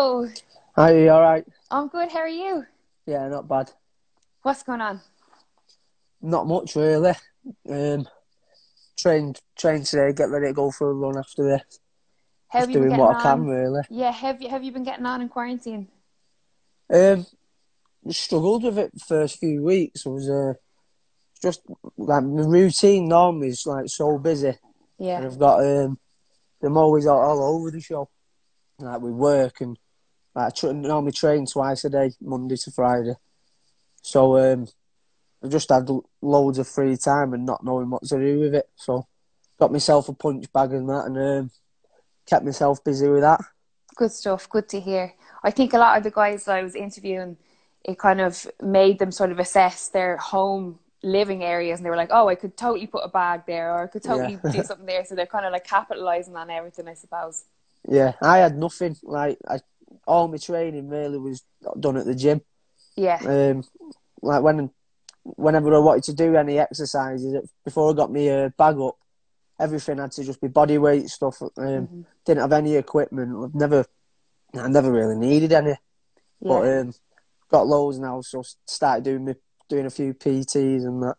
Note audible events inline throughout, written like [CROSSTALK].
Hello. Are you all right? I'm good. How are you? Yeah, not bad. What's going on? Not much really. Um, trained, trained today. Get ready to go for a run after this. How Just have you been doing getting what on? I can really. Yeah, have you have you been getting on in quarantine? Um, struggled with it the first few weeks. I was uh, just like my routine normally is like so busy, and Yeah. I've got um, I'm always all, all over the show. Like with work and I tr- normally train twice a day, Monday to Friday. So um, I just had loads of free time and not knowing what to do with it. So got myself a punch bag and that, and um, kept myself busy with that. Good stuff. Good to hear. I think a lot of the guys that I was interviewing, it kind of made them sort of assess their home living areas, and they were like, "Oh, I could totally put a bag there, or I could totally Yeah. do something there." So they're kind of like capitalizing on everything, I suppose. Yeah, I had nothing. Like I, all my training really was done at the gym. Yeah. Um, like when, whenever I wanted to do any exercises, before I got my uh, bag up, everything had to just be body weight stuff. Um, Mhm. Didn't have any equipment. I've never, I never really needed any. But um, got loads now, so started doing me doing a few PTs and that.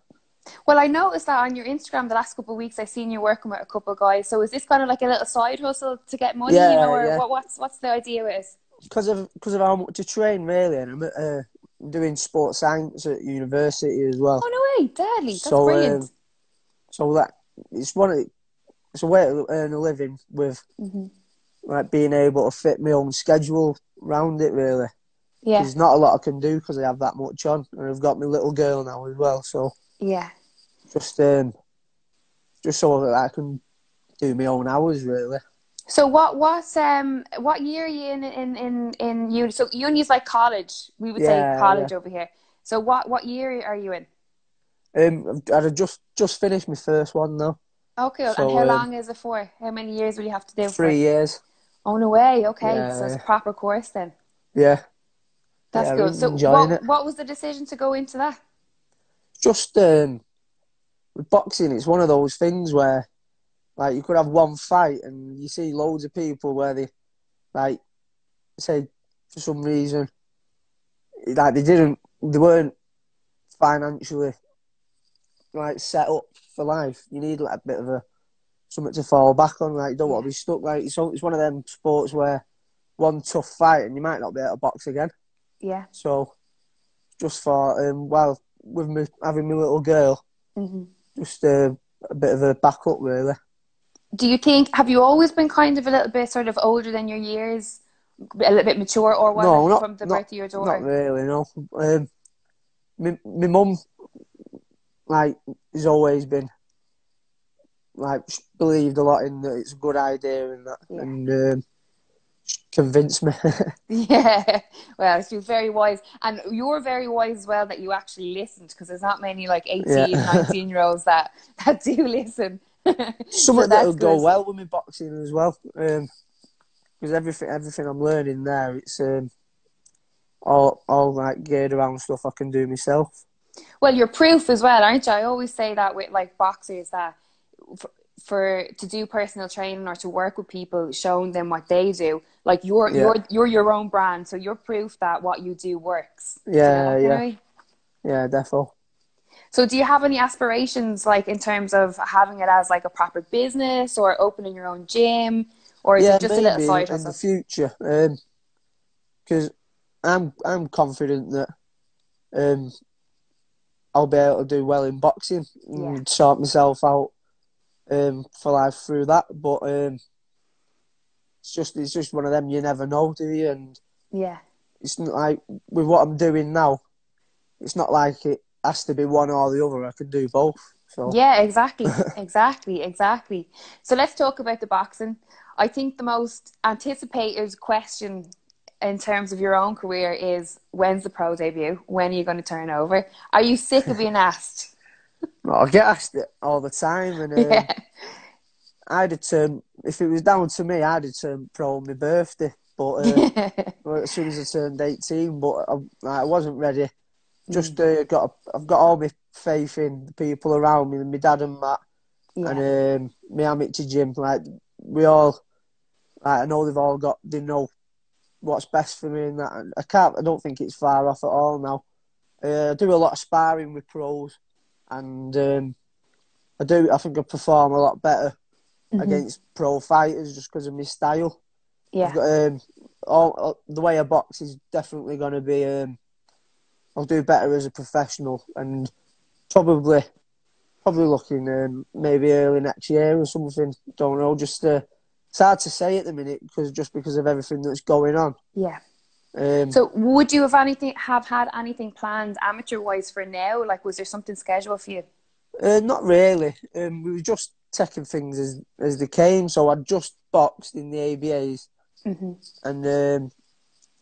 Well, I noticed that on your Instagram the last couple of weeks, I've seen you working with a couple of guys. So is this kind of like a little side hustle to get money, you Yeah, know, or yeah. what, what's what's the idea with it? Because of because of how much to train really, and I'm uh, doing sports science at university as well. Oh no way, deadly! That's So, brilliant. um, So that it's one of it's a way to earn a living with hmm like being able to fit my own schedule around it really. Yeah, There's not a lot I can do because I have that much on, and I've got my little girl now as well. So yeah. just um, just so that I can do my own hours really. So what what um what year are you in in in in uni? So uni is like college. We would Yeah, say college over here. So what what year are you in? Um, I'd have just just finished my first one now. Okay, So, and how um, long is it for? How many years will you have to do? Three years. Oh no way. Okay, Yeah, so it's a proper course then. Yeah, That's Yeah, good. So what it. what was the decision to go into that? just um, with boxing, it's one of those things where, like, you could have one fight and you see loads of people where they, like, say for some reason, like they didn't, they weren't financially like set up for life. You need like a bit of a something to fall back on. Like, you don't want to be stuck. Like, it's it's one of them sports where one tough fight and you might not be able to box again. Yeah. So, just for um, well, with me having my little girl, hmm just uh, a bit of a backup, really. Do you think have you always been kind of a little bit sort of older than your years, a little bit mature, or was No, it not- from the not- birth of your Not daughter? really, no. Um, my my mum, like, has always been like believed a lot in that it's a good idea and that, Yeah. and um, convinced me. [LAUGHS] [LAUGHS] Yeah, well, she was very wise, and you're very wise as well that you actually listened because there's not many like 18, Yeah. 19 year olds that [LAUGHS] that do listen. Something [LAUGHS] So that'll go well with me boxing as well, because everything everything I'm learning there, it's um, all all like geared around stuff I can do myself. Well, you're proof as well, aren't you? I always say that with like boxers that for, for to do personal training or to work with people, showing them what they do. Like you're Yeah. you're you're your own brand, so you're proof that what you do works. Do you know Yeah, that yeah. way? Yeah. So, do you have any aspirations, like in terms of having it as like a proper business or opening your own gym, or is yeah, it just a little side in the future. Because I'm I'm confident that um, I'll be able to do well in boxing and sort myself out um, for life through that. But um, it's just it's just one of them. You never know, do you? And Yeah, it's not like with what I'm doing now. It's not like it has to be one or the other. I can do both. So yeah, exactly, [LAUGHS] exactly, exactly. So let's talk about the boxing. I think the most anticipated question in terms of your own career is when's the pro debut? When are you going to turn over? Are you sick of being asked? [LAUGHS] I get asked it all the time, and um, yeah, I'd have turned if it was down to me. I'd have turned pro on my birthday, but uh, [LAUGHS] as soon as I turned eighteen, but I, I wasn't ready. Just uh, got I've got all my faith in the people around me, my dad and Matt, yeah, and um, my amateur gym. Like we all, like, I know they've all got they know what's best for me, and that I can't. I don't think it's far off at all now. Uh, I do a lot of sparring with pros, and um, I do. I think I perform a lot better mm-hmm. against pro fighters just because of my style. Yeah. Got, um, all, all, the way I box is definitely going to be. Um, I'll do better as a professional, and probably, probably looking um, maybe early next year or something. Don't know. Just uh, it's hard to say at the minute because just because of everything that's going on. Yeah. Um, so, would you have anything have had anything planned amateur wise for now? Like, was there something scheduled for you? Uh, not really. Um, we were just taking things as as they came. So I just boxed in the ABAs, mm-hmm. and um,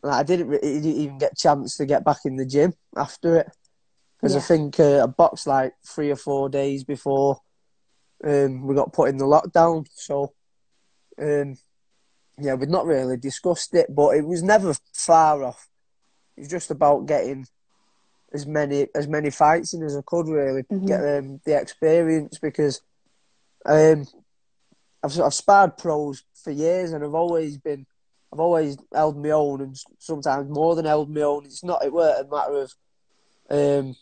I didn't, really, didn't even get a chance to get back in the gym after it because yeah. I think uh, I boxed like three or four days before um, we got put in the lockdown. So um, yeah, we'd not really discussed it, but it was never far off. It was just about getting as many as many fights in as I could really mm-hmm. get um, the experience because um, I've I've sparred pros for years and I've always been I've always held my own and sometimes more than held my own. It's not it weren't a matter of um,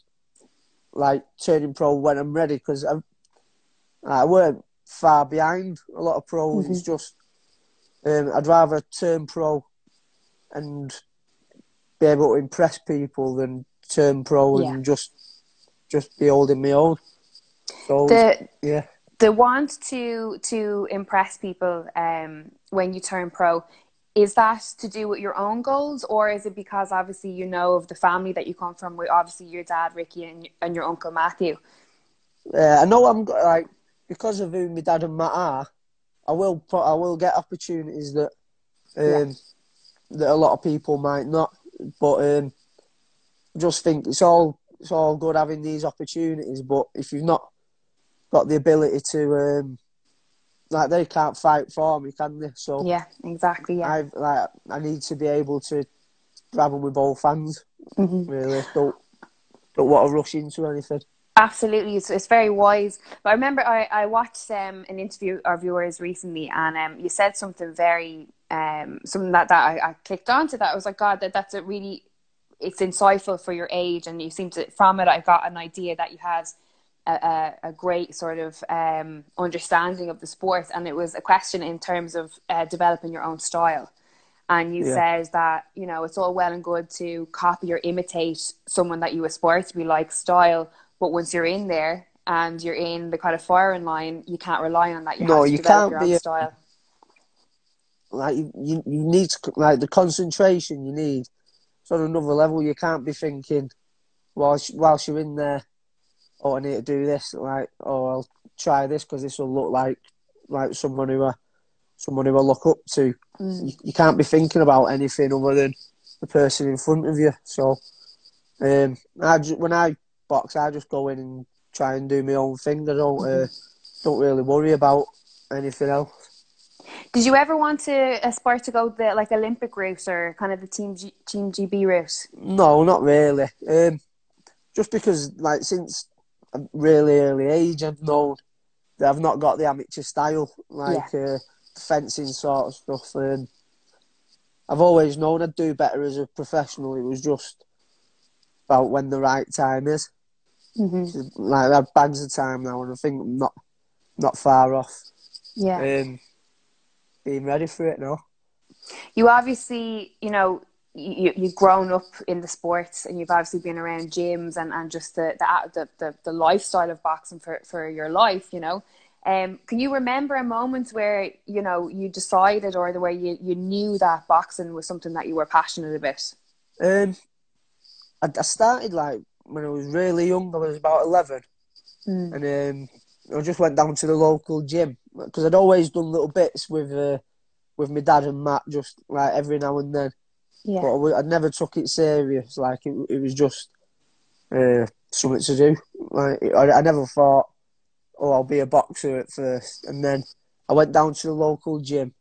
like turning pro when I'm ready because I I weren't far behind a lot of pros. Mm-hmm. It's just um, I'd rather turn pro and be able to impress people than turn pro yeah. and just just be holding my own. So the, yeah, the want to to impress people um, when you turn pro is that to do with your own goals or is it because obviously you know of the family that you come from with obviously your dad Ricky and, and your uncle Matthew yeah I know I'm like because of who my dad and Matt are I will I will get opportunities that um, yeah. that a lot of people might not but um, just think it's all it's all good having these opportunities, but if you've not got the ability to, um, like they can't fight for me, can they? So yeah, exactly. Yeah, I like I need to be able to grab them with both hands. Mm-hmm. Really, don't don't want to rush into anything. Absolutely, it's, it's very wise. But I remember I, I watched um, an interview of yours recently, and um, you said something very um, something that, that I, I clicked onto. That I was like, God, that that's a really it's insightful for your age, and you seem to from it. I got an idea that you had a, a, great sort of um, understanding of the sport, and it was a question in terms of uh, developing your own style. And you yeah. said that you know it's all well and good to copy or imitate someone that you aspire to be like style, but once you're in there and you're in the kind of firing line, you can't rely on that. You no, you can't be a, style. Like you, you, you need to, like the concentration you need it's on another level. You can't be thinking whilst whilst you're in there, oh, I need to do this. Like, oh, I'll try this because this will look like like someone who I someone who I look up to. Mm. You, you, can't be thinking about anything other than the person in front of you. So, um, I just, when I box, I just go in and try and do my own thing. I don't uh, don't really worry about anything else. Did you ever want to aspire to go the like Olympic route or kind of the team G- team GB route? No, not really. Um, just because like since really early age, I've known that I've not got the amateur style, like yeah. uh, fencing sort of stuff. And I've always known I'd do better as a professional. It was just about when the right time is. Mm-hmm. Like I've bags of time now, and I think I'm not not far off. Yeah. Um, being ready for it now. You obviously, you know, you, you've grown up in the sports and you've obviously been around gyms and, and just the, the, the, the lifestyle of boxing for, for your life, you know. Um, can you remember a moment where, you know, you decided or the way you, you knew that boxing was something that you were passionate about? Um, I, I started like when I was really young, I was about 11. Mm. And um, I just went down to the local gym because I'd always done little bits with uh, with my dad and Matt, just like every now and then. Yeah. But I, never took it serious. Like it, it was just uh, something to do. Like I, I never thought, oh, I'll be a boxer at first. And then I went down to the local gym,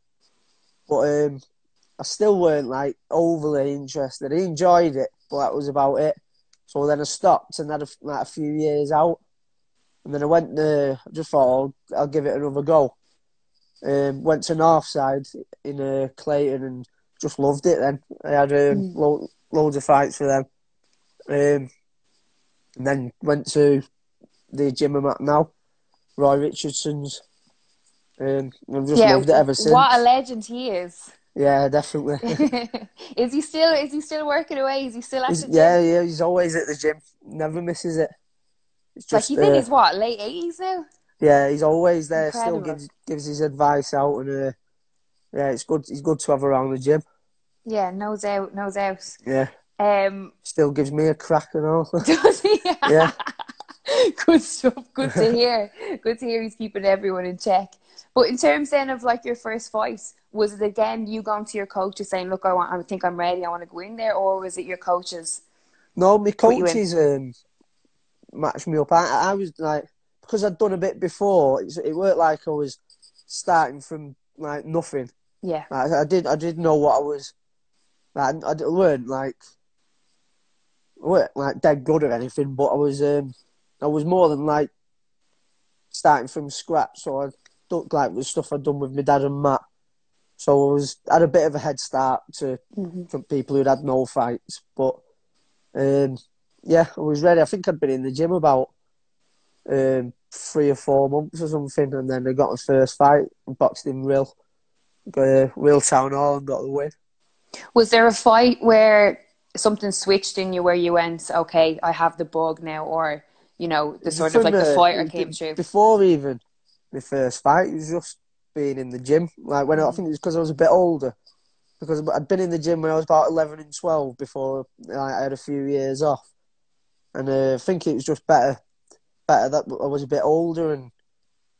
but um, I still weren't like overly interested. I enjoyed it, but that was about it. So then I stopped and had a, like a few years out. And then I went to, I just thought I'll, I'll give it another go. Um, went to Northside in uh, Clayton and just loved it. Then I had um, Mm. lo- loads of fights for them, um, and then went to the gym I'm at now, Roy Richardson's. Um, I've just yeah, loved it ever since. what a legend he is. Yeah, definitely. [LAUGHS] [LAUGHS] is he still is he still working away? Is he still at He's- the gym? yeah, yeah, he's always at the gym. Never misses it. It's like just, he's uh, his what late eighties now. yeah, he's always there. Incredible. Still gives gives his advice out, and uh, yeah, it's good. He's good to have around the gym. Yeah, knows out, knows out. Yeah, Um, still gives me a crack and all. [LAUGHS] does he? [LAUGHS] Yeah. [LAUGHS] good stuff. Good to hear. Good to hear he's keeping everyone in check. But in terms then of like your first fight, was it again you going to your coaches saying, "Look, I want, I think I'm ready. I want to go in there," or was it your coaches? No, my Put you in. coaches um, matched me up. I, I was like, because I'd done a bit before. It's, it worked like I was starting from like nothing. Yeah, Like, I did, I did know what I was. Like, I, I weren't like, I weren't like dead good or anything, but I was, um, I was more than like starting from scratch. So I done like the stuff I'd done with my dad and Matt. So I was had a bit of a head start to hmm from people who'd had no fights. But um, yeah, I was ready. I think I'd been in the gym about um, three or four months or something, and then I got my first fight, boxed in real, uh, real town hall, and got the win. Was there a fight where something switched in you, where you went, "Okay, I have the bug now," or you know, the sort of like the uh, fighter came through? Before even the first fight, it was just being in the gym. Like when I, I think it was because I was a bit older, because I'd been in the gym when I was about eleven and twelve before like, I had a few years off, and uh, I think it was just better, better that I was a bit older and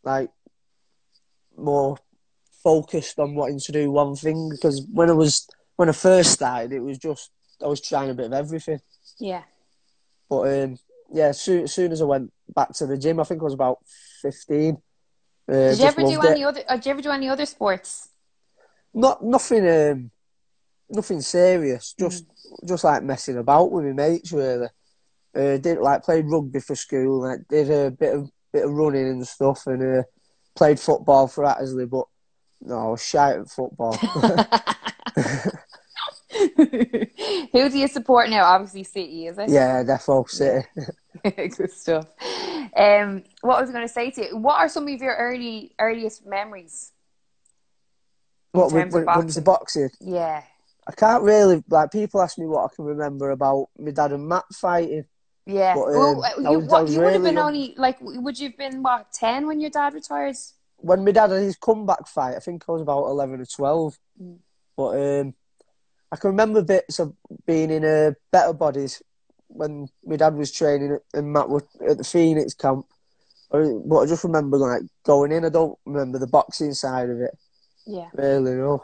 like more focused on wanting to do one thing. Because when I was when I first started, it was just I was trying a bit of everything. Yeah. But um, yeah, as soon, as soon as I went back to the gym, I think I was about fifteen. Uh, Did you ever do it. any other? uh, Did you ever do any other sports? Not nothing, um, nothing serious. Just just like messing about with my mates. Really, uh, did like played rugby for school. Like did a bit of bit of running and stuff, and uh, played football for Hattersley. But no, shy at football. [LAUGHS] [LAUGHS] Who do you support now? Obviously, City, is it? yeah, Defo City. [LAUGHS] Good stuff. Um, what was I going to say to you? What are some of your early earliest memories? What when, of when it was the boxing? Yeah, I can't really like. People ask me what I can remember about my dad and Matt fighting. yeah. But, um, well, you, was- what, you would have been young. only like, would you have been what ten when your dad retired? When my dad had his comeback fight, I think I was about eleven or twelve. Mm. But um, I can remember bits of being in uh, Betta Bodies when my dad was training at- and Matt was at the Phoenix camp. Uh, But I just remember like going in. I don't remember the boxing side of it Yeah. really. No.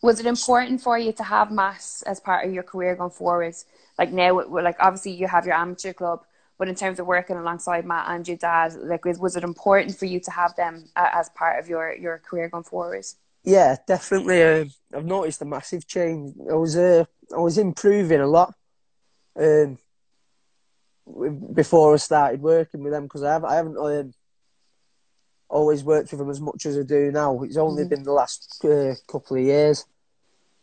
Was it important for you to have Matt as part of your career going forward? Like now, like obviously you have your amateur club, but in terms of working alongside Matt and your dad, like was, was it important for you to have them uh, as part of your your career going forward? Yeah, definitely. Um, I've noticed a massive change. I was uh, I was improving a lot um, before I started working with them because I, have, I haven't um, always worked with them as much as I do now. It's only Mhm. been the last uh, couple of years,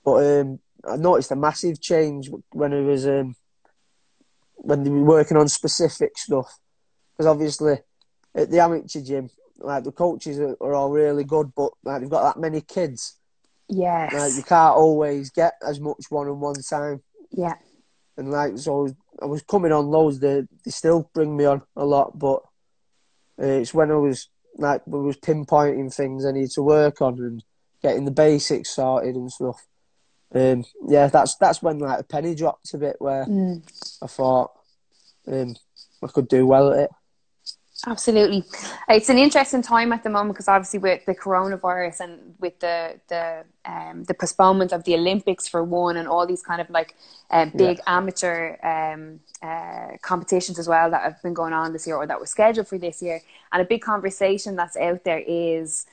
but um, I noticed a massive change when I was um, when they were working on specific stuff. Because obviously, at the amateur gym, like the coaches are, are all really good, but like they've got that many kids. Yes. Like you can't always get as much one on one time, yeah. and like so, I was, coming on loads. They they still bring me on a lot, but uh, it's when I was like I was pinpointing things I need to work on and getting the basics sorted and stuff. Um, yeah, that's that's when like the penny dropped a bit where Mm. I thought um, I could do well at it. Absolutely, it's an interesting time at the moment because obviously with the coronavirus and with the the um, the postponement of the Olympics for one, and all these kind of like um, big amateur um, uh, competitions as well that have been going on this year or that were scheduled for this year, and a big conversation that's out there is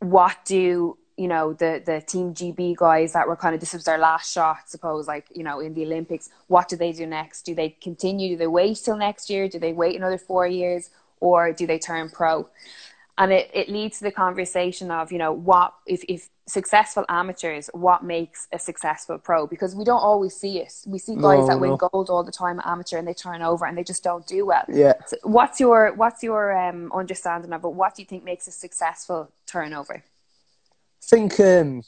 what do you know the the team GB guys that were kind of this was their last shot, suppose like you know in the Olympics. What do they do next? Do they continue? Do they wait till next year? Do they wait another four years? or do they turn pro? and it, it leads to the conversation of you know what if, if successful amateurs what makes a successful pro because we don't always see it we see guys No, that win no. gold all the time amateur and they turn over and they just don't do well Yeah. so what's your what's your um, understanding of it what do you think makes a successful turnover think um,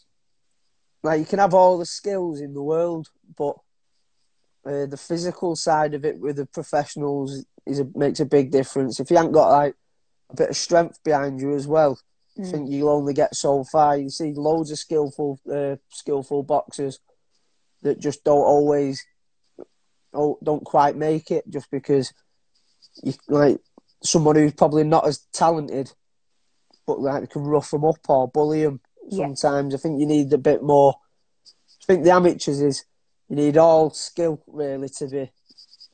like you can have all the skills in the world, but uh, the physical side of it with the professionals is a, makes a big difference. If you haven't got like a bit of strength behind you as well, I think you'll only get so far. You see loads of skillful, uh, skillful boxers that just don't always, oh, don't quite make it just because you like someone who's probably not as talented, but like can rough them up or bully them Yeah. sometimes. I think you need a bit more. I think the amateurs is you need all skill really to be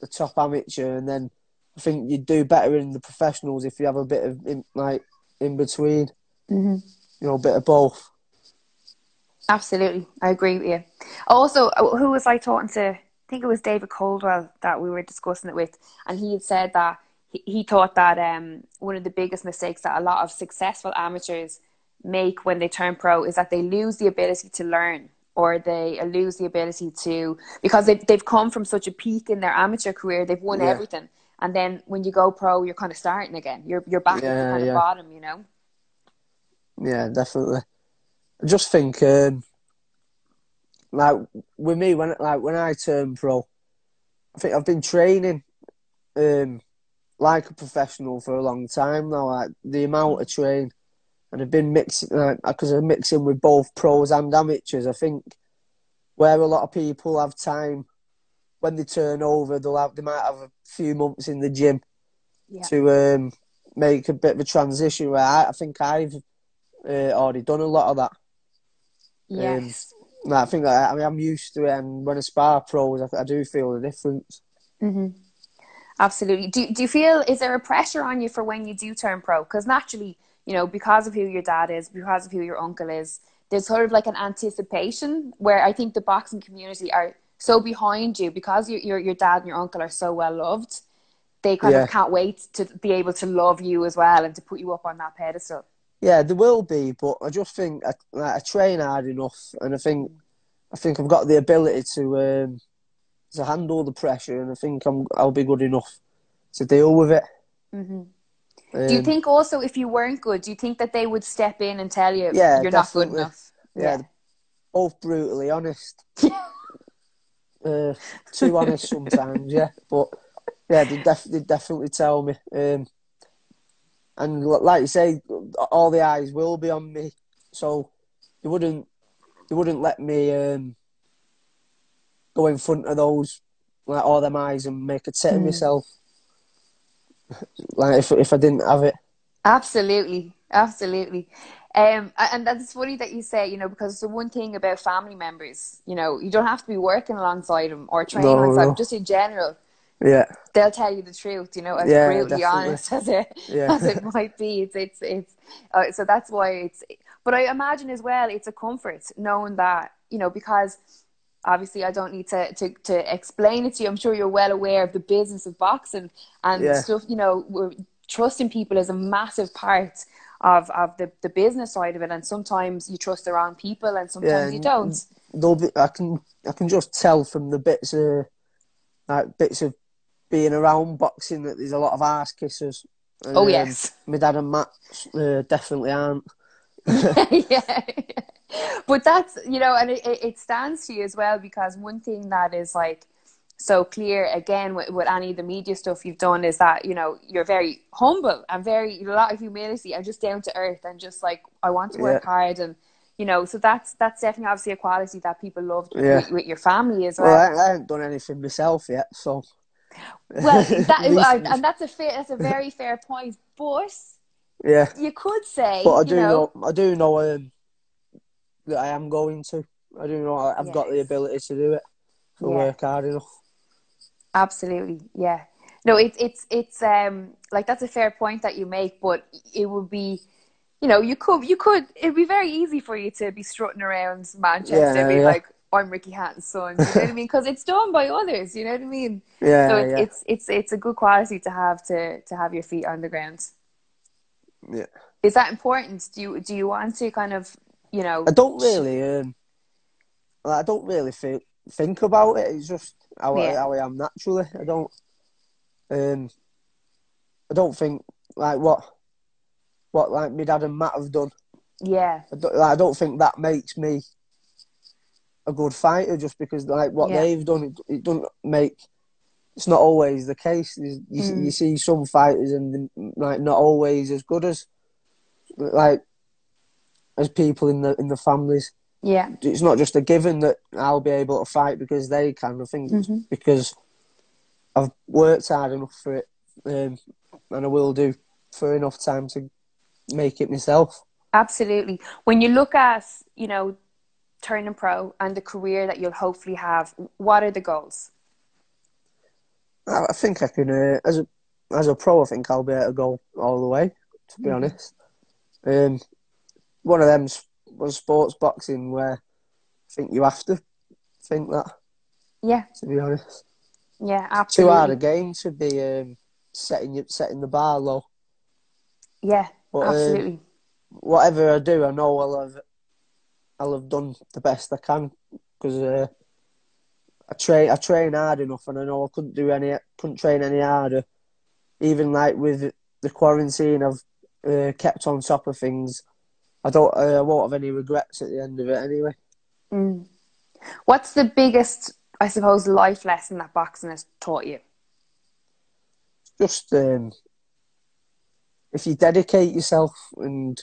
the top amateur, and then I think you do better in the professionals if you have a bit of in, like in between, mm-hmm. you know, a bit of both. Absolutely, I agree with you. Also, uh, who was I talking to? I think it was David Caldwell that we were discussing it with, and he had said that he, he thought that um, one of the biggest mistakes that a lot of successful amateurs make when they turn pro is that they lose the ability to learn or they lose the ability to because they've, they've come from such a peak in their amateur career they've won Yeah. everything and then when you go pro you're kind of starting again you're you're back at the Yeah, of bottom you know Yeah, definitely. I just think, um, like with me, when like when I turned pro, I think I've been training um, like a professional for a long time now. Like the amount of train, and I've been mixing because I'm mixing with both pros and amateurs. I think where a lot of people have time when they turn over, they'll have they might have a few months in the gym Yeah. to um, make a bit of a transition. Where I, I think I've uh, already done a lot of that. yes No, I think I, I mean I'm used to it, and when I spar pros, I, I do feel the difference. hmm Absolutely. Do Do you feel is there a pressure on you for when you do turn pro? Because naturally, you know, because of who your dad is, because of who your uncle is, there's sort of like an anticipation where I think the boxing community are so behind you because your your, your dad and your uncle are so well loved. They kind Yeah. of can't wait to be able to love you as well and to put you up on that pedestal. Yeah, there will be, but I just think I, I train hard enough, and I think I think I've got the ability to um, to handle the pressure, and I think I'm I'll be good enough to deal with it. hmm Um, do you think also if you weren't good, do you think that they would step in and tell you Yeah, you're not good enough? Yeah, both brutally honest. [LAUGHS] uh, too honest sometimes, yeah. But yeah, they, def- they definitely tell me. Um, and like you say, all the eyes will be on me, so they wouldn't they wouldn't let me um, go in front of those like all them eyes and make a tit of Mm. myself. Like if if I didn't have it, Absolutely, absolutely. Um, and that's funny that you say, you know, because the one thing about family members, you know, you don't have to be working alongside them or training No, alongside no. them. Just in general, yeah, they'll tell you the truth. You know, as Yeah, brutally definitely. honest [LAUGHS] as it Yeah. as it might be. It's it's it's. Uh, so that's why it's. But I imagine as well, it's a comfort knowing that you know because obviously I don't need to, to, to explain it to you. I'm sure you're well aware of the business of boxing and Yeah. stuff, you know, we're, trusting people is a massive part of, of the, the business side of it. And sometimes you trust the wrong people and sometimes you don't. they'll be, I can I can just tell from the bits of like bits of being around boxing that there's a lot of ass kissers. And, Oh, um, yes. my dad and Matt uh, definitely aren't. Yeah. [LAUGHS] But that's, you know, and it, it stands to you as well because one thing that is like so clear again with, with any of the media stuff you've done is that, you know, you're very humble and very, a lot of humility and just down to earth and just like, I want to work Yeah. hard and, you know, so that's, that's definitely obviously a quality that people loved Yeah. with, with your family as Well, well. I, I haven't done anything myself yet, so. Well, [LAUGHS] that, and that's a fair, that's a very [LAUGHS] fair point, but yeah, you could say, but I you do know, know, I do know um, that I am going to. I do know I've got the ability to do it. To Yeah. work hard enough. Absolutely, yeah. No, it's it's it's um like that's a fair point that you make, but it would be, you know, you could you could it'd be very easy for you to be strutting around Manchester, Yeah, being yeah. like, "I'm Ricky Hatton's son," you know what I mean? Because it's done by others, you know what I mean? [LAUGHS] Yeah, so it's, yeah. it's it's it's a good quality to have to to have your feet on the ground. Yeah. Is that important? Do you do you want to kind of you know? I don't really. Um, I don't really think think about it. It's just how, yeah. I, how I am naturally. I don't. Um, I don't think like what what like my dad and Matt have done. Yeah. I don't, like, I don't think that makes me a good fighter just because like what yeah. they've done. It, it doesn't make. It's not always the case. You, mm. you see some fighters and like not always as good as like as people in the in the families. Yeah, it's not just a given that I'll be able to fight because they can. I think mm-hmm. because I've worked hard enough for it, um, and I will do for enough time to make it myself. Absolutely. When you look at you know turning pro and the career that you'll hopefully have, what are the goals? I think I can uh, as a as a pro. I think I'll be able to go all the way. To be mm-hmm. honest, um, one of them was sports boxing where I think you have to think that. Yeah. To be honest. Yeah, absolutely. Too hard a game to be um, setting you, setting the bar low. Yeah, but, um, absolutely. Um, whatever I do, I know I'll have I'll have done the best I can because uh, I train I train hard enough, and I know I couldn't do any couldn't train any harder. Even like with the quarantine, I've uh, kept on top of things. I don't. Uh, I won't have any regrets at the end of it anyway. Mm. What's the biggest, I suppose, life lesson that boxing has taught you? Just um, if you dedicate yourself and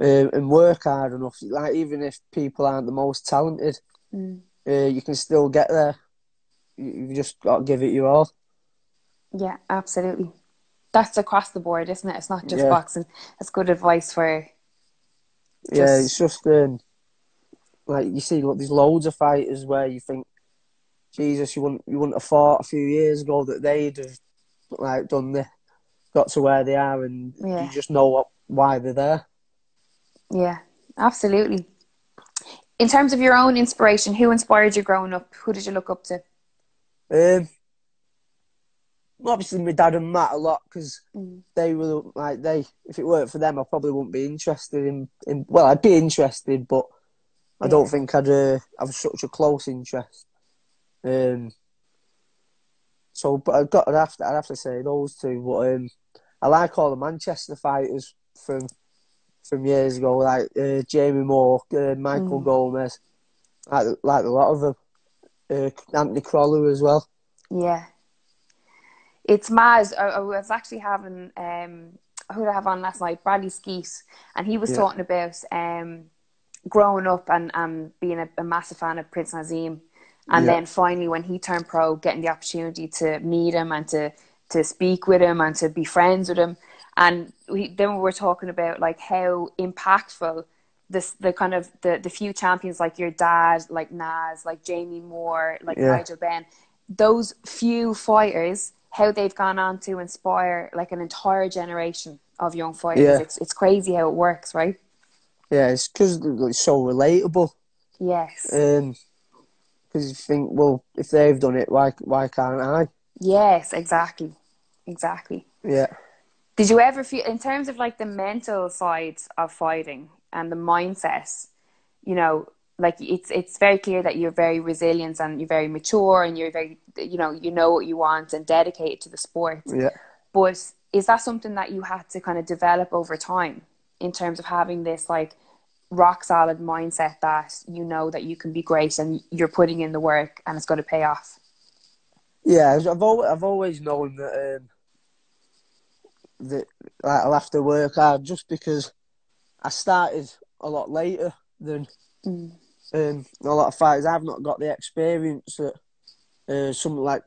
uh, and work hard enough, like even if people aren't the most talented, mm. Uh, you can still get there. You, have just got to give it your all. Yeah, absolutely that's across the board, isn't it? It's not just yeah. boxing. It's good advice for. Just... Yeah, it's just um, like you see, look, there's loads of fighters where you think, Jesus, you wouldn't you wouldn't have thought a few years ago that they'd have like done the got to where they are, and yeah. you just know what why they're there. Yeah, absolutely. In terms of your own inspiration, who inspired you growing up? Who did you look up to? Um, obviously my dad and Matt a lot because mm. they were like they. If it weren't for them, I probably wouldn't be interested in. in well, I'd be interested, but I don't think I'd uh, have such a close interest. Um. So, but I've got. I'd have to. I'd have to say those two. But um, I like all the Manchester fighters from from years ago, like uh, Jamie Moore, uh, Michael mm. Gomez, like like a lot of them. Uh, Anthony Crolla as well. Yeah, it's mad. I, I was actually having um, who did I have on last night? Bradley Skeete, and he was yeah. talking about um, growing up and um, being a, a, massive fan of Prince Naseem, and yeah. then finally when he turned pro, getting the opportunity to meet him and to to speak with him and to be friends with him, and we, then we were talking about like how impactful this the kind of the the few champions like your dad, like Nas, like Jamie Moore, like yeah. Nigel Benn, those few fighters how they've gone on to inspire like an entire generation of young fighters. Yeah. It's it's crazy how it works, right? Yeah, it's because it's so relatable. Yes. Um, because you think, well, if they've done it, why why can't I? Yes, exactly, exactly. Yeah. Did you ever feel, in terms of like the mental side of fighting and the mindset, you know, like it's it's very clear that you're very resilient and you're very mature and you're very you know you know what you want and dedicated to the sport. Yeah. But is that something that you had to kind of develop over time in terms of having this like rock solid mindset that you know that you can be great and you're putting in the work and it's going to pay off? Yeah i've always, I've always known that um that like, i'll have to work hard just because i started a lot later than mm um, a lot of fighters. I've not got the experience that uh, some like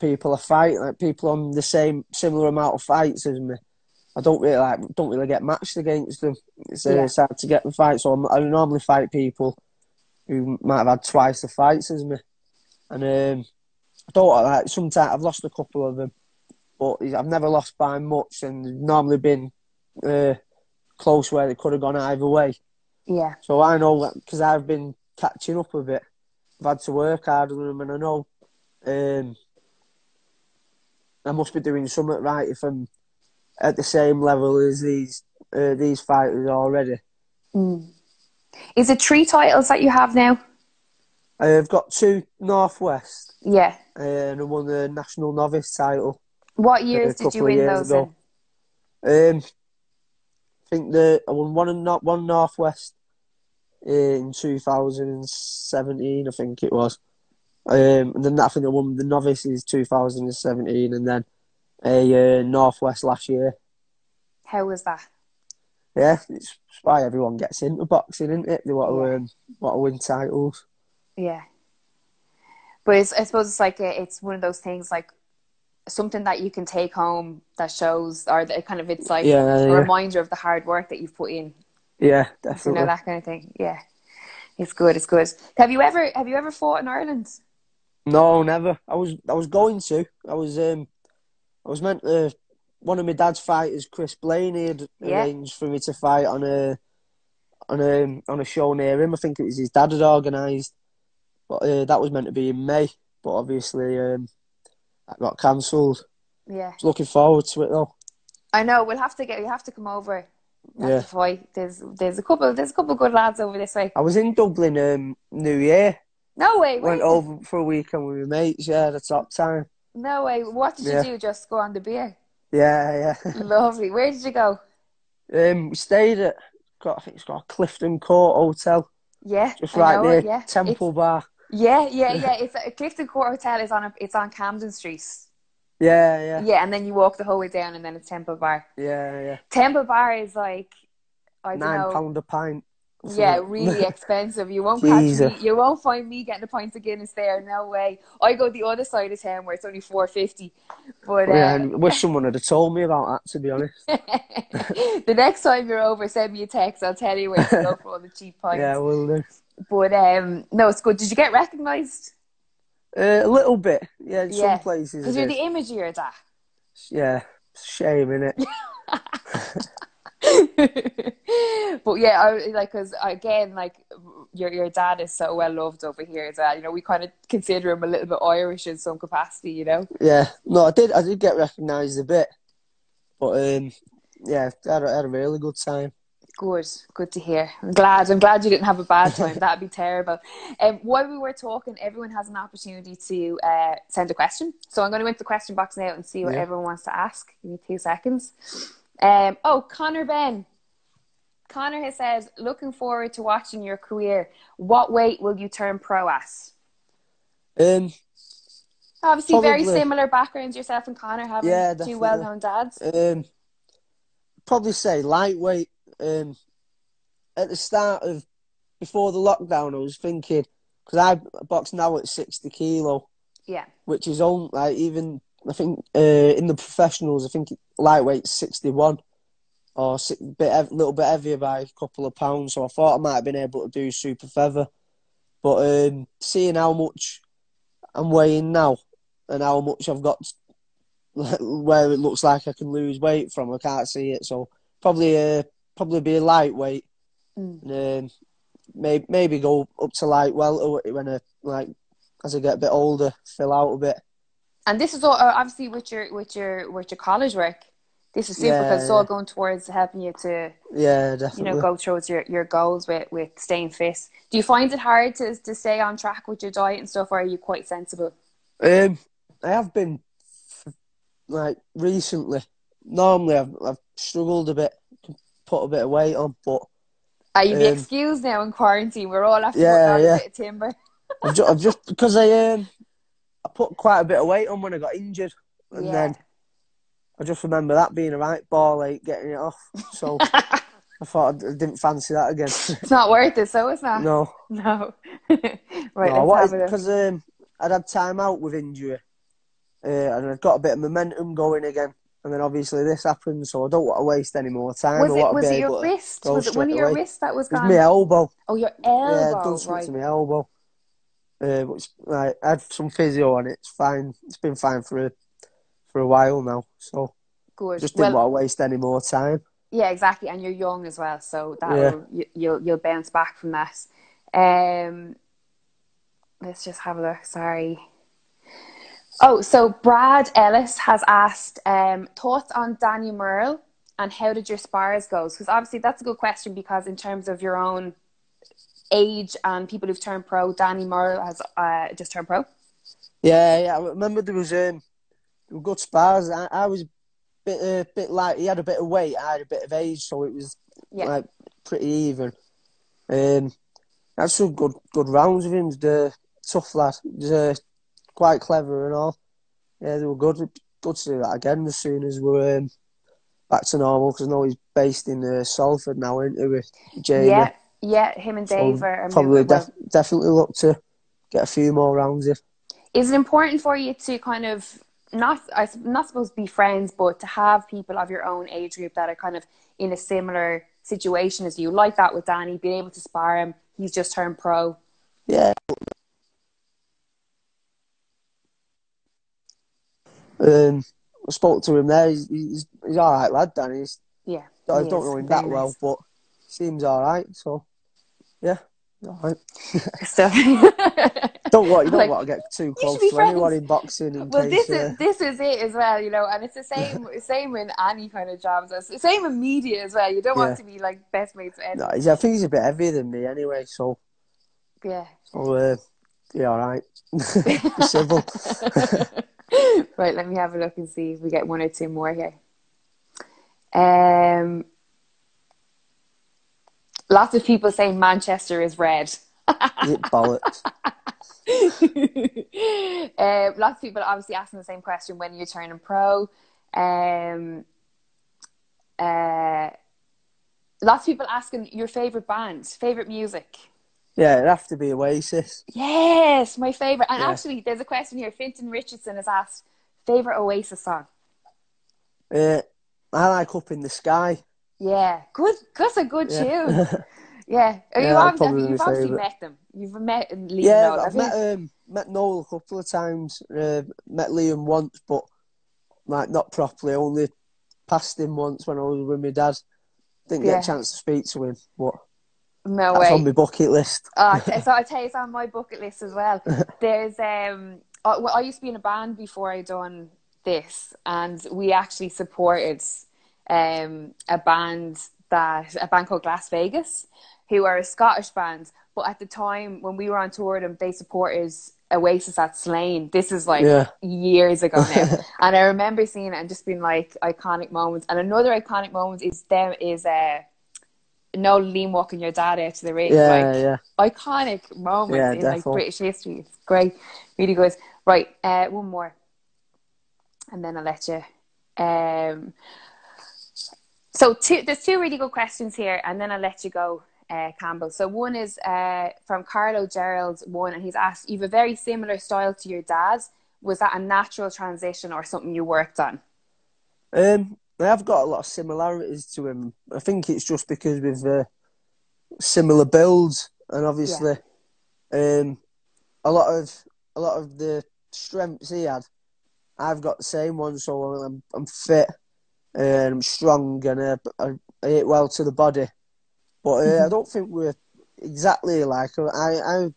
people are fighting, like people on the same similar amount of fights as me. I don't really like, don't really get matched against them. It's, uh, yeah. it's hard to get the fight, so I'm, i normally fight people who might have had twice the fights as me. And um, I don't like sometimes I've lost a couple of them, but I've never lost by much, and normally been uh, close where they could have gone either way. Yeah. So I know because I've been catching up a bit. I've had to work harder than them, and I know um, I must be doing something right if I'm at the same level as these uh, these fighters already. Is it three titles that you have now? I've got two Northwest Yeah. and I won the national novice title. What years did you win those ago. in? Um, I think the I won one and not one Northwest in 2017. I think it was. Um, and then I think I won the novices 2017, and then a uh, Northwest last year. How was that? Yeah, it's why everyone gets into boxing, isn't it? They want to Yeah. um, want to win titles. Yeah. But it's, I suppose it's like a, it's one of those things like something that you can take home that shows, or that kind of it's like Yeah, a yeah. reminder of the hard work that you've put in. Yeah, definitely. You know that kind of thing. Yeah, it's good. It's good. Have you ever have you ever fought in Ireland? No, never. I was I was going to. I was um I was meant to one of my dad's fighters, Chris Blaney, had Yeah. arranged for me to fight on a on a on a show near him. I think it was his dad had organised. But uh, that was meant to be in May. But obviously um that got cancelled. Yeah, Looking forward to it though. I know. We'll have to get. You have to come over. Yeah. fight. There's there's a couple there's a couple good lads over this way. I was in Dublin um New Year. No way. Went over for a weekend with my mates, yeah, the top time. No way. What did you do? Just go on the beer. Yeah, yeah. [LAUGHS] Lovely. Where did you go? um we stayed at got I think it's got a Clifton Court Hotel. Yeah, Just right know near yeah. Temple Bar. Yeah, yeah, yeah. It's a Clifton Court Hotel is on a, it's on Camden Street. Yeah, yeah, Yeah, and then you walk the whole way down, and then it's Temple Bar. yeah, yeah. Temple Bar is like I don't Nine know. pound a pint. Yeah, really [LAUGHS] expensive. You won't catch me. You won't find me getting a pint of Guinness there. No way. I go the other side of town where it's only four fifty. But uh, yeah, I wish someone had told me about that. To be honest. [LAUGHS] the next time you're over, send me a text. I'll tell you where to go for all the cheap [LAUGHS] pints. yeah, we'll do. But um, no, it's good. Did you get recognised? Uh, a little bit. Yeah, in Yeah, some places. Because you're the image of your dad. Yeah, shame in it. [LAUGHS] but yeah, I like because again, like your your dad is so well loved over here as well. You know, we kind of consider him a little bit Irish in some capacity. You know. Yeah, no, I did. I did get recognised a bit, but um, yeah, I had, a- I had a really good time. Good, good to hear. I'm glad. I'm glad you didn't have a bad [LAUGHS] time. That'd be terrible. Um, while we were talking, everyone has an opportunity to uh, send a question. So I'm going to go into the question box now and see what Yeah. everyone wants to ask. Give me two seconds. Um, oh, Conor Benn. Conor has said, looking forward to watching your career. What weight will you turn pro at? Um, Obviously, very similar backgrounds, yourself and Conor having Yeah, two well known dads. um, probably say lightweight. Um, at the start of before the lockdown, I was thinking because I box now at sixty kilo, Yeah. which is on like even I think uh, in the professionals, I think lightweight sixty one or a bit little bit heavier by a couple of pounds. So I thought I might have been able to do super feather, but um, seeing how much I'm weighing now and how much I've got [LAUGHS] where it looks like I can lose weight from, I can't see it. So probably uh, probably be a lightweight. Mm. And, um, maybe maybe go up to light welter when I like as I get a bit older, fill out a bit. And this is all uh, obviously with your with your with your college work. This is super Yeah, because it's all going towards helping you to Yeah, definitely. you know go towards your, your goals with, with staying fit. Do you find it hard to to stay on track with your diet and stuff, or are you quite sensible? Um, I have been like recently. Normally, I've I've struggled a bit, put a bit of weight on, but Are you Um, excused now in quarantine? We're all after Yeah, yeah. a bit of timber. I've just, I've just because I um I put quite a bit of weight on when I got injured, and Yeah. then I just remember that being a right ball ache getting it off. So [LAUGHS] I thought I didn't fancy that again. [LAUGHS] It's not worth it, so it's not. no, No. [LAUGHS] right, no. let's have a Because um, I'd had time out with injury, uh, and I'd got a bit of momentum going again. And then obviously this happened, so I don't want to waste any more time. Was it was it your wrist? Was it one of your away. wrists that was gone? my elbow. Oh, your Yeah, I've elbow, done something right? to my elbow. Uh, it's, like, I had some physio on it. It's fine. It's been fine for a for a while now. So Good. just didn't well, want to waste any more time. Yeah, exactly. And you're young as well, so that Yeah. you, you'll you'll bounce back from that. Um, let's just have a look. Sorry. Oh, so Brad Ellis has asked um, thoughts on Danny Merle and how did your spars go? Because obviously that's a good question because in terms of your own age and people who've turned pro, Danny Moore has uh, just turned pro. Yeah, yeah. I remember there was um, good spars. I, I was a bit, uh, bit like he had a bit of weight, I had a bit of age, so it was Yeah. like pretty even. Um, had some good good rounds with him. The tough lad, He's, uh, quite clever and all. Yeah, they were good. Good to do that again as soon as we're um, back to normal. Because I know he's based in uh, Salford now, isn't he? With Jamie. Yeah, yeah. Him and So Dave are, are probably def- definitely look to get a few more rounds in. is it important for you to kind of not I not supposed to be friends, but to have people of your own age group that are kind of in a similar situation as you, like that with Danny, being able to spar him. He's just turned pro. Yeah. Um, I spoke to him there. He's he's, he's all right, lad. Danny. He's, Yeah, I don't know him that well, but seems all right. So, yeah, all right. [LAUGHS] So, [LAUGHS] Don't want you don't Like, want to get too close to anyone in boxing. In well, case, this uh, is this is it as well, you know, and it's the same [LAUGHS] same in any kind of jobs. It's the Same in media as well. You don't Yeah. want to be like best mates with no, anyone. I think he's a bit heavier than me anyway. So, Yeah. so uh, yeah, all right. Civil. [LAUGHS] right, let me have a look and see if we get one or two more here. Um, lots of people saying Manchester is red. Bollocks? um, [LAUGHS] lots of people obviously asking the same question when you're turning pro. Um, uh, lots of people asking your favorite band, favorite music. Yeah, it'd have to be Oasis. Yes, my favorite. And Yeah. actually, there's a question here. Finton Richardson has asked favorite Oasis song. Uh, I like Up in the Sky. Yeah, good. That's a good tune. [LAUGHS] Yeah. Yeah, Oh, you Yeah, obviously, probably you've obviously favourite. met them. You've met Liam Yeah, Noel, I've met um, met Noel a couple of times. Uh, met Liam once, but like not properly. Only passed him once when I was with my dad. Didn't Yeah. get a chance to speak to him, but No that's way. on my bucket list. [LAUGHS] T- so I tell you, it's on my bucket list as well. There's um, I, well, I used to be in a band before I done this, and we actually supported um a band that a band called Las Vegas, who are a Scottish band. But at the time when we were on tour them, they supported Oasis at Slane. This is like Yeah. years ago now, [LAUGHS] and I remember seeing it and just being like iconic moments. And another iconic moment is them is uh. No, Liam walking your dad out to the ring. Yeah, like, yeah. iconic moment Yeah, in like. British history. It's great, really good. Right, uh, one more, and then I'll let you. Um, so two, there's two really good questions here, and then I'll let you go, uh, Campbell. So one is uh, from Carlo Gerald one, and he's asked, "You've a very similar style to your dad's. Was that a natural transition or something you worked on?" Um, I have got a lot of similarities to him. I think it's just because we've uh, similar builds, and obviously, um, a lot of a lot of the strengths he had, I've got the same ones. So I'm I'm fit and I'm strong, and uh, I, I hit well to the body. But uh, I don't think we're exactly alike. I I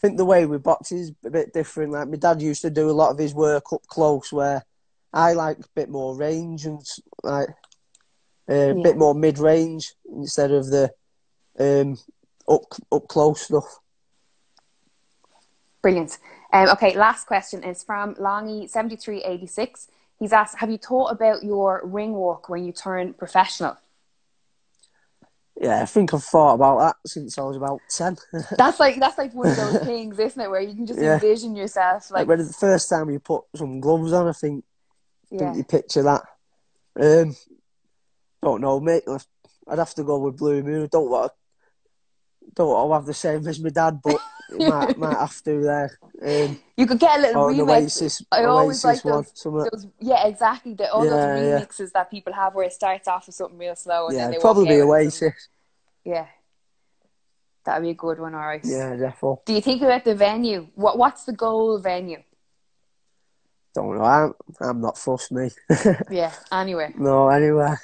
think the way we box is a bit different. Like my dad used to do a lot of his work up close, where I like a bit more range and like uh, a Yeah. bit more mid range instead of the um, up up close stuff. Brilliant. Um, okay, last question is from Longy7386. He's asked, Have you thought about your ring walk when you turn professional? Yeah, I think I've thought about that since I was about ten. [LAUGHS] That's like that's like one of those things, isn't it, where you can just Yeah. envision yourself like like when the first time you put some gloves on, I think yeah. you picture that. Um, don't know, mate. I'd have to go with Blue Moon. I don't want to, don't want to have the same as my dad, but [LAUGHS] might might have to there. Um, You could get a little remix. Oasis, I always Oasis like one. those, Something. those yeah, exactly. The, all Yeah, those yeah. remixes that people have where it starts off with something real slow and Yeah, then they probably be Oasis. Yeah. That'd be a good one, alright. Yeah, definitely. Do you think about the venue? What what's the goal venue? Don't know. I'm, I'm not fussed, me. [LAUGHS] Yeah, anywhere. no, anyway.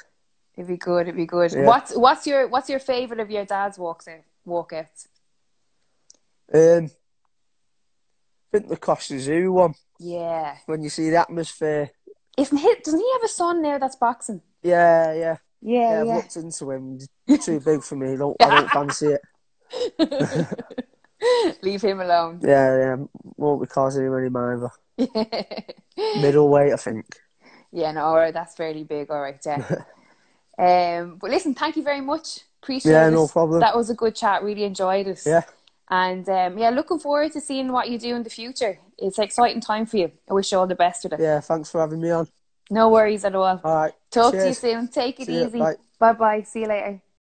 It'd be good. It'd be good. Yeah. What's what's your what's your favorite of your dad's walks out, walkouts? Um, I think the Kostya Tszyu one. Yeah, When you see the atmosphere, Isn't he? Doesn't he have a son now that's boxing? Yeah, yeah, yeah. Yeah, I've yeah. looked into him. He's [LAUGHS] too big for me. Don't, I don't fancy it. [LAUGHS] Leave him alone. Yeah, yeah. Won't be causing him any mind. [LAUGHS] Middleweight, I think. yeah, no, all right, that's fairly big. All right, yeah. [LAUGHS] um, but listen, thank you very much. Appreciate Yeah, it. no problem. That was a good chat. Really enjoyed it. Yeah. And um, yeah, looking forward to seeing what you do in the future. It's an exciting time for you. I wish you all the best with it. Yeah, thanks for having me on. No worries at all. All right. Talk to you soon. Take it See easy. Bye bye. See you later.